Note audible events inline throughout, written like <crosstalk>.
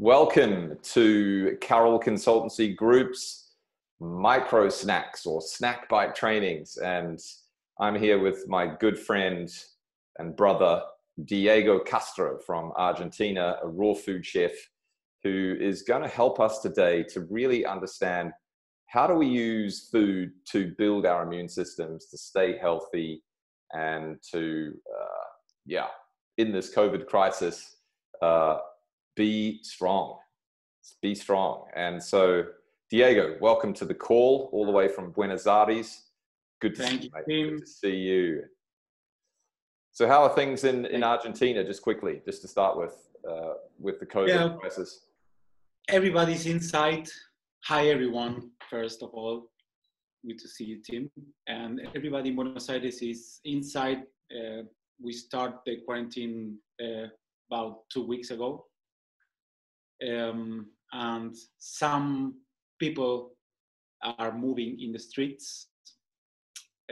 Welcome to Carroll Consultancy Group's micro snacks or snack bite trainings. And I'm here with my good friend and brother, Diego Castro from Argentina, a raw food chef who is going to help us today to really understand how do we use food to build our immune systems to stay healthy and to, uh, yeah, in this COVID crisis, uh, be strong. Be strong. And so, Diego, welcome to the call all the way from Buenos Aires. Good to, Thank see, you, Good to see you. So, how are things in, in Argentina, just quickly, just to start with, uh, with the COVID Yeah. crisis? Everybody's inside. Hi, everyone. First of all, good to see you, Tim. And everybody in Buenos Aires is inside. Uh, we start the quarantine uh, about two weeks ago. Um, and some people are moving in the streets.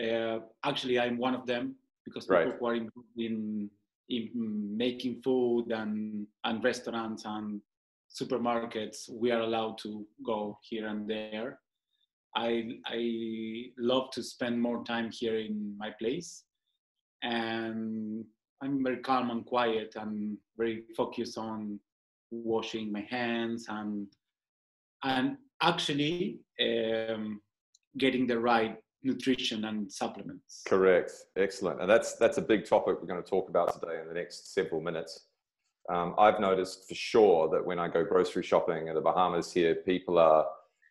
Uh, actually, I'm one of them because people Right. who are involved in, in making food and, and restaurants and supermarkets, we are allowed to go here and there. I, I love to spend more time here in my place. And I'm very calm and quiet and very focused on washing my hands and and actually um, getting the right nutrition and supplements. Correct. Excellent. And that's that's a big topic we're going to talk about today in the next several minutes. Um, I've noticed for sure that when I go grocery shopping in the Bahamas here, people are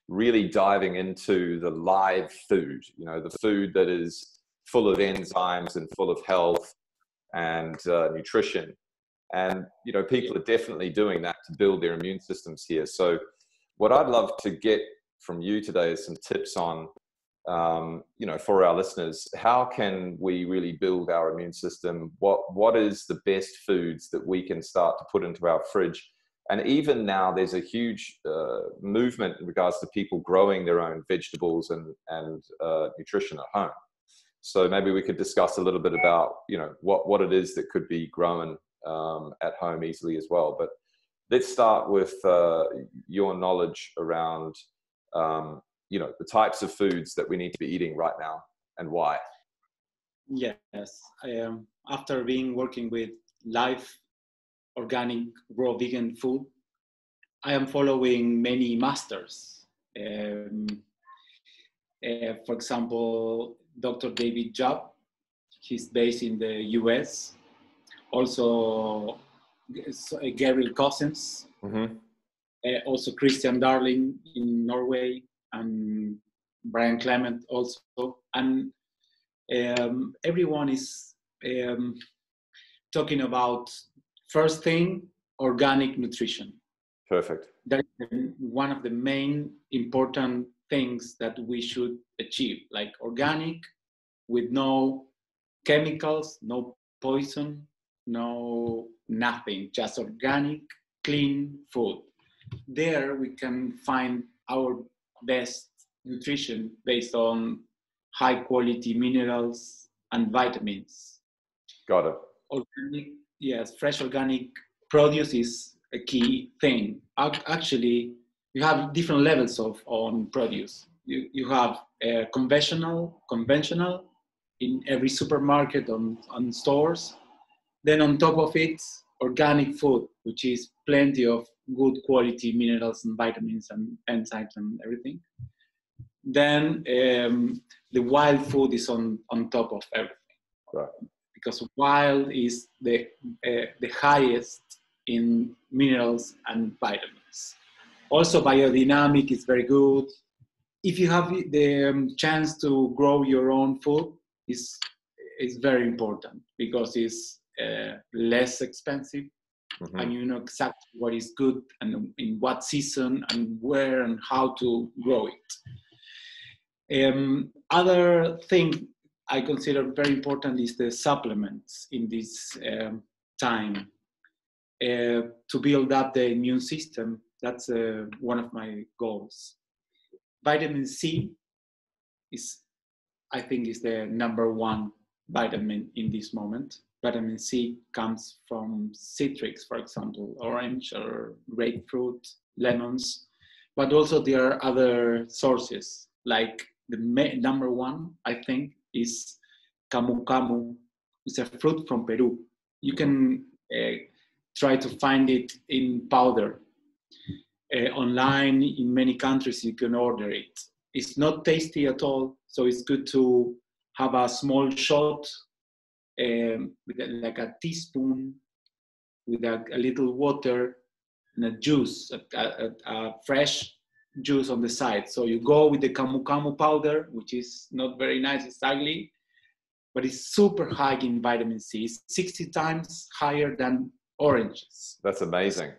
really diving into the live food. You know, the food that is full of enzymes and full of health and uh, nutrition. And you know, people are definitely doing that to build their immune systems here. So, what I'd love to get from you today is some tips on um, you know, for our listeners, how can we really build our immune system? What what is the best foods that we can start to put into our fridge? And even now, there's a huge uh, movement in regards to people growing their own vegetables and and uh, nutrition at home. So maybe we could discuss a little bit about you know what what it is that could be grown um, at home easily as well. But let's start with uh, your knowledge around um, you know the types of foods that we need to be eating right now and why Yes, um, after being working with live, organic, raw vegan food, I am following many masters. Um, uh, for example, Dr. David Jubb, he's based in the US. Also, uh, Gabriel Cousens, mm-hmm. uh, also Christian Darling in Norway, and Brian Clement also. And um, everyone is um, talking about first thing organic nutrition perfect that is one of the main important things that we should achieve like organic with no chemicals no poison no nothing just organic clean food there we can find our best nutrition based on high quality minerals and vitamins. got it Organic, yes, fresh organic produce is a key thing. Actually, you have different levels of on produce. You, you have uh, conventional, conventional in every supermarket on, on stores. Then on top of it, organic food, which is plenty of good quality minerals and vitamins and enzymes and everything. Then um, the wild food is on, on top of everything right because wild is the, uh, the highest in minerals and vitamins. Also, biodynamic is very good. If you have the um, chance to grow your own food, is is very important because it's uh, less expensive Mhm. and you know exactly what is good and in what season and where and how to grow it. Um, other thing I consider very important is the supplements in this um, time uh, to build up the immune system. That's uh, one of my goals. Vitamin C is, I think, is the number one vitamin in this moment. Vitamin C comes from citrus, for example, orange or grapefruit, lemons, but also there are other sources. Like the number one, I think, is camu camu. It's a fruit from Peru. You can uh, try to find it in powder. Uh, online in many countries, you can order it. It's not tasty at all, so it's good to have a small shot um, with a, like a teaspoon with a, a, little water and a juice, a, a, a, fresh juice on the side. So you go with the camu camu powder, which is not very nice, it's ugly, but it's super high in vitamin C. It's 60 times higher than oranges. That's amazing.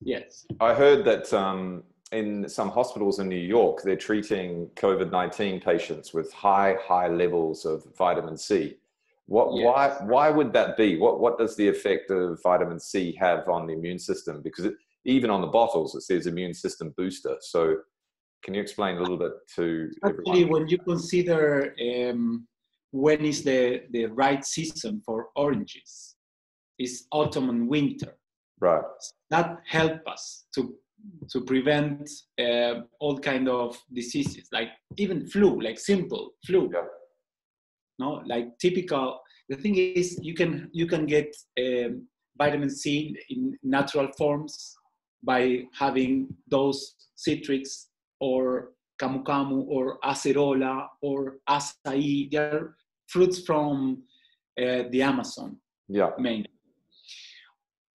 Yes. I heard that um, in some hospitals in New York, they're treating COVID 19 patients with high, high levels of vitamin C. What, yes. Why, why would that be? What, what does the effect of vitamin C have on the immune system? Because it, even on the bottles, it says immune system booster. So, can you explain a little bit to Actually, everyone? when you consider um, when is the, the right season for oranges, is autumn and winter. Right. That help us to to prevent uh, all kind of diseases, like even flu, like simple flu. Yeah. No, like typical. The thing is, you can you can get um, vitamin C in natural forms by having those citrus or camu camu or acerola or acai. They're fruits from uh, the Amazon. Yeah. Mainly.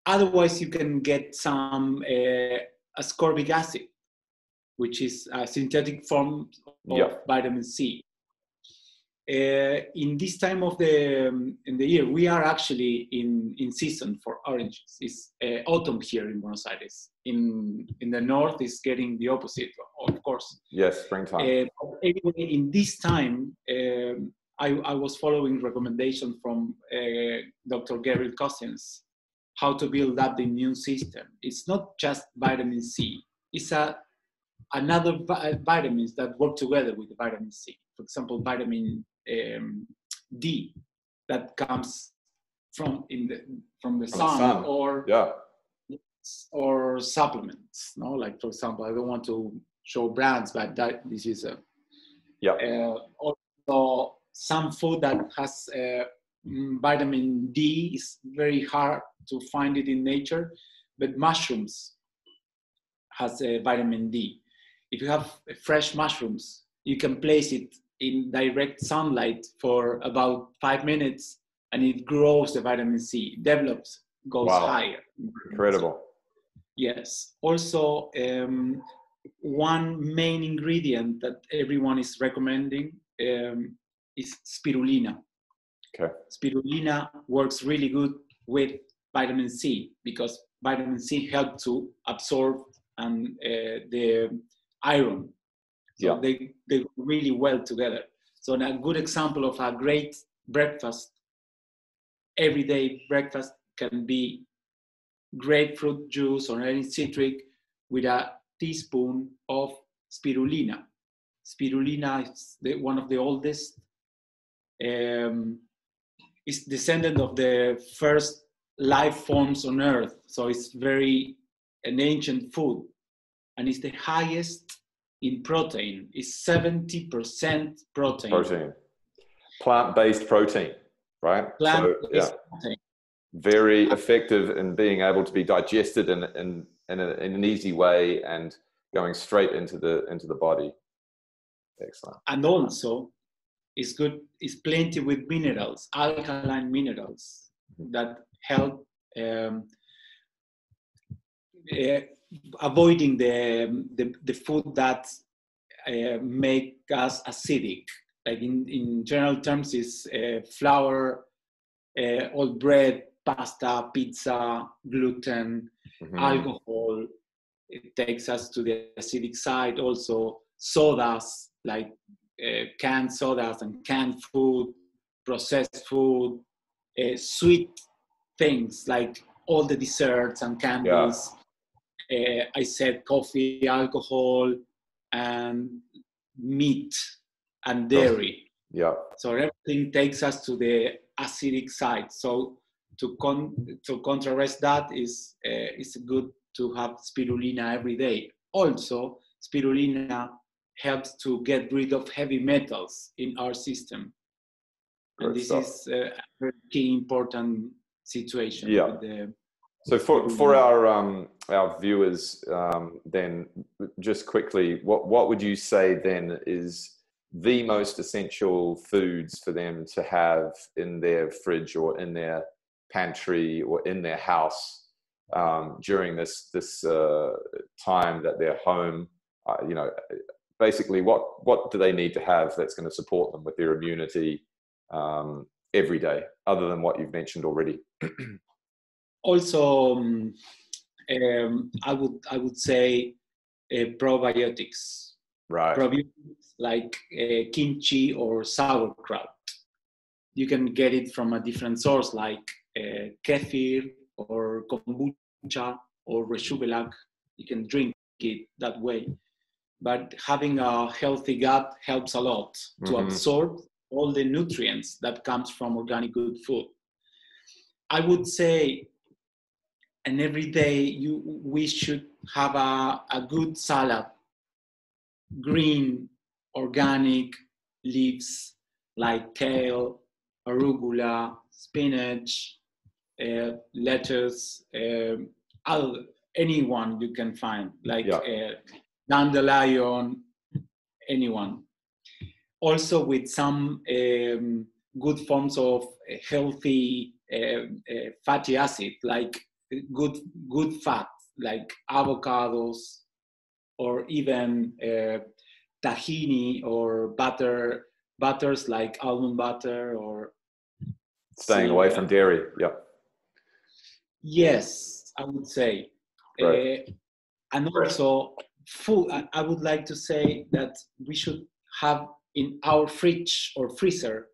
Otherwise, you can get some uh, ascorbic acid, which is a synthetic form of yeah. vitamin C. Uh, in this time of the um, in the year, we are actually in in season for oranges. It's uh, autumn here in Buenos Aires. In in the north, it's getting the opposite, of course. Yes, springtime. Uh, anyway, in this time, um, I, I, was following recommendation from uh, Dr. Gabriel Cousens how to build up the immune system. It's not just vitamin C. It's a another vi- vitamins that work together with vitamin C. For example, vitamin um, D that comes from in the from the, from sun, the sun, or yeah. or supplements. No, like for example, I don't want to show brands, but that this is a yeah. Uh, also, some food that has uh, Mm, vitamin D is very hard to find it in nature, but mushrooms has a vitamin D. If you have fresh mushrooms, you can place it in direct sunlight for about five minutes and it grows the vitamin C, develops, goes wow. higher. Incredible. Yes. Also, um, one main ingredient that everyone is recommending um, is spirulina. Okay. Spirulina works really good with vitamin C because vitamin C helps to absorb and uh, the iron. So yeah. they, they really well together. So a good example of a great breakfast, everyday breakfast can be grapefruit juice or any citric with a teaspoon of spirulina. Spirulina is the, one of the oldest um, is descendant of the first life forms on earth so it's very an ancient food and it's the highest in protein is 70% protein. Protein. Plant-based protein right? Plant-based so, yeah. protein. very effective in being able to be digested in, in, in, a, in an easy way and going straight into the into the body. Excellent. And also is good is plenty with minerals alkaline minerals that help um, uh, avoiding the, the, the food that uh, make us acidic like in, in general terms is uh, flour uh, all bread pasta pizza gluten mm-hmm. alcohol it takes us to the acidic side also sodas like uh, canned sodas and canned food, processed food, uh, sweet things like all the desserts and candies. Yeah. Uh, I said coffee, alcohol, and meat and dairy. Yeah. So everything takes us to the acidic side. So to con to contrast that is uh, it's good to have spirulina every day. Also, spirulina helps to get rid of heavy metals in our system. And this stuff. is a very key important situation. Yeah. So for, for our um, our viewers, um, then just quickly, what what would you say then is the most essential foods for them to have in their fridge or in their pantry or in their house um, during this this uh, time that they're home? Uh, you know, basically, what what do they need to have that's going to support them with their immunity um, every day, other than what you've mentioned already? <clears throat> also, um, um, I would I would say uh, probiotics. Right. Probiotics like uh, kimchi or sauerkraut. You can get it from a different source like uh, kefir or kombucha or rejuvelac. You can drink it that way. But having a healthy gut helps a lot to mm-hmm. absorb all the nutrients that comes from organic good food. I would say, and every day you we should have a, a good salad, green, organic leaves like kale, arugula, spinach, uh, lettuce, uh, anyone you can find, like yeah. uh, dandelion, anyone. Also with some um, good forms of healthy uh, uh, fatty acid, like good good fat, like avocados, or even uh, tahini or butter butters like almond butter or staying away from dairy. Yeah. Yes, I would say. Right. Uh, and also, food, I would like to say that we should have in our fridge or freezer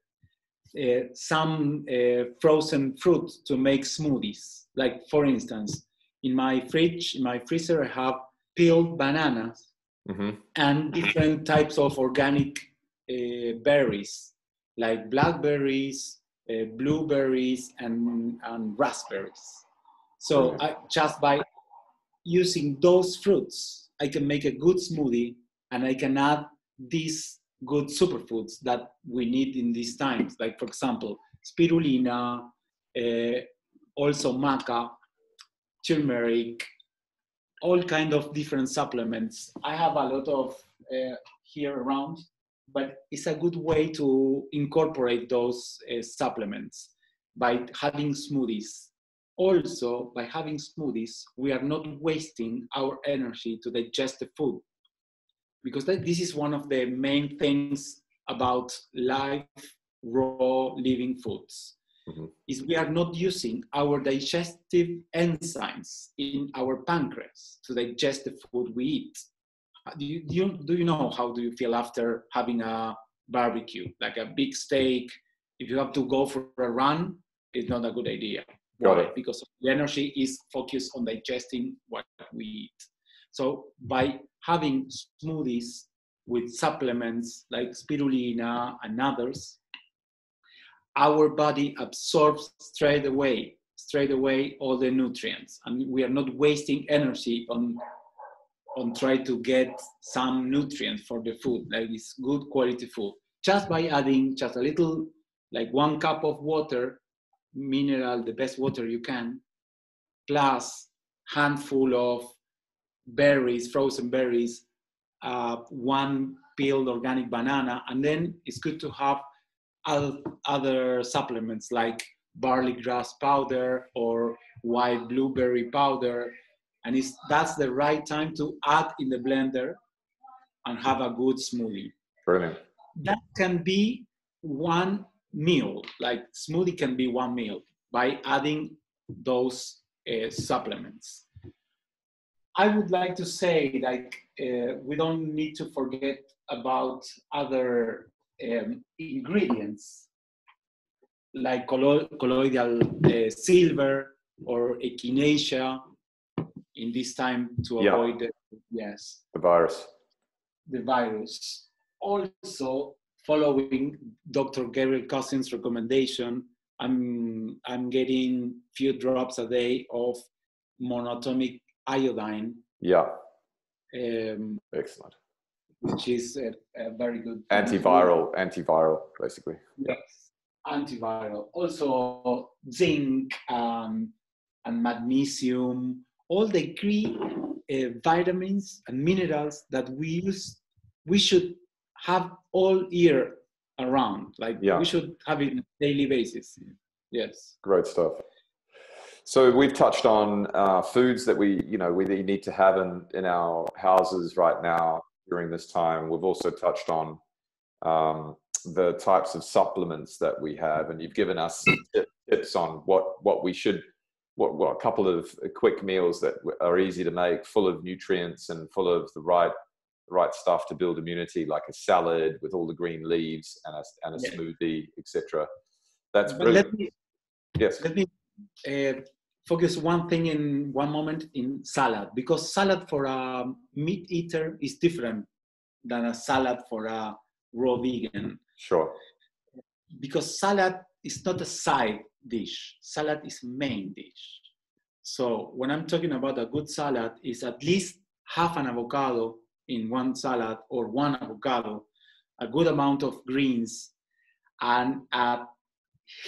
uh, some uh, frozen fruit to make smoothies. Like, for instance, in my fridge, in my freezer, I have peeled bananas mm-hmm. and different types of organic uh, berries, like blackberries, uh, blueberries, and, and raspberries. So I, just by using those fruits, I can make a good smoothie and I can add these good superfoods that we need in these times. Like, for example, spirulina, uh, also maca, turmeric, all kind of different supplements. I have a lot of uh, here around, but it's a good way to incorporate those uh, supplements by having smoothies also by having smoothies we are not wasting our energy to digest the food because that, this is one of the main things about live raw living foods mm-hmm. is we are not using our digestive enzymes in our pancreas to digest the food we eat do you, do you, do you know how do you feel after having a barbecue like a big steak if you have to go for a run it's not a good idea Got it. Because the energy is focused on digesting what we eat. So by having smoothies with supplements like spirulina and others, our body absorbs straight away, straight away all the nutrients, and we are not wasting energy on on trying to get some nutrients for the food, like this good quality food, just by adding just a little, like one cup of water mineral, the best water you can, plus handful of berries, frozen berries, uh, one peeled organic banana, and then it's good to have other supplements like barley grass powder or white blueberry powder, and it's, that's the right time to add in the blender and have a good smoothie. Brilliant. That can be one meal, like smoothie can be one meal by adding those uh, supplements. I would like to say like uh, we don't need to forget about other um, ingredients like colloidal uh, silver or echinacea in this time to yeah. avoid the, yes the virus the virus also following Dr. Gabriel Cousens' recommendation, I'm I'm getting few drops a day of monatomic iodine. Yeah. Um, Excellent. Which is a, a very good antiviral, antiviral, basically. Yes, antiviral. Also zinc um, and magnesium, all the key uh, vitamins and minerals that we use, we should have all year around. Like yeah. we should have it on a daily basis. Yes. Great stuff. So we've touched on uh, foods that we, you know, we need to have in, in our houses right now during this time. We've also touched on um, the types of supplements that we have, and you've given us tips on what what we should, what, what a couple of quick meals that are easy to make, full of nutrients and full of the right the right stuff to build immunity, like a salad with all the green leaves and a, and a yeah. smoothie, etc. That's brilliant. Let me, yes. Let me uh, focus one thing in one moment in salad because salad for a meat eater is different than a salad for a raw vegan. Sure. Because salad is not a side dish. Salad is main dish. So when I'm talking about a good salad, is at least half an avocado in one salad or one avocado, a good amount of greens, and a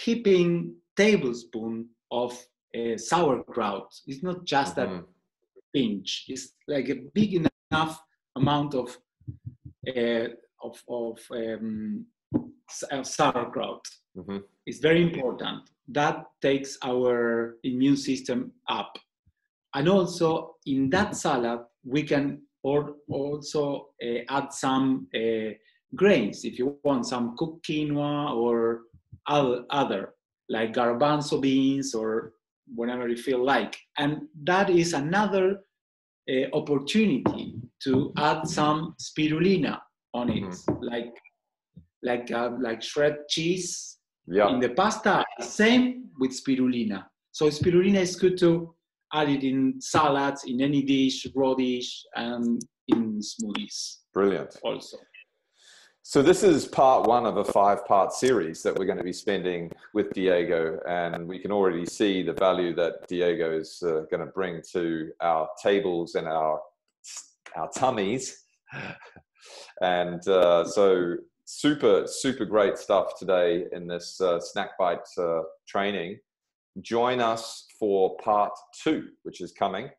heaping tablespoon of uh, sauerkraut. It's not just mm-hmm. a pinch. It's like a big enough amount of uh, of, of um, uh, sauerkraut. Mm-hmm. It's very important. That takes our immune system up. And also in that salad, we can or also uh, add some uh, grains if you want some cooked quinoa or other like garbanzo beans or whenever you feel like and that is another uh, opportunity to add some spirulina on it mm-hmm. like like uh, like shred cheese yeah. in the pasta same with spirulina so spirulina is good to add it in salads, in any dish, raw dish, and in smoothies. Brilliant. Also. So this is part one of a five-part series that we're going to be spending with Diego, and we can already see the value that Diego is uh, going to bring to our tables and our our tummies. <laughs> and uh, so, super super great stuff today in this uh, snack bite uh, training join us for part two, which is coming.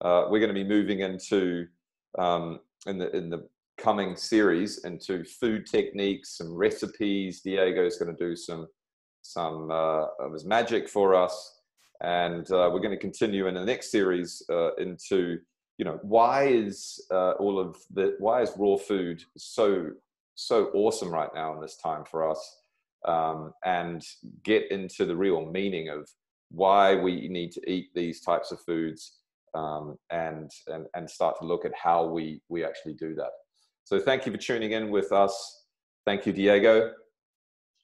Uh, we're going to be moving into um, in the in the coming series into food techniques, some recipes. Diego is going to do some some uh, of his magic for us, and uh, we're going to continue in the next series uh, into you know why is uh, all of the why is raw food so so awesome right now in this time for us um, and get into the real meaning of why we need to eat these types of foods um, and, and, and start to look at how we, we actually do that. So thank you for tuning in with us. Thank you, Diego.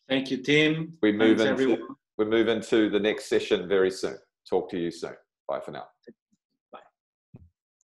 Thank you, Tim. We move, into, we move into the next session very soon. Talk to you soon. Bye for now.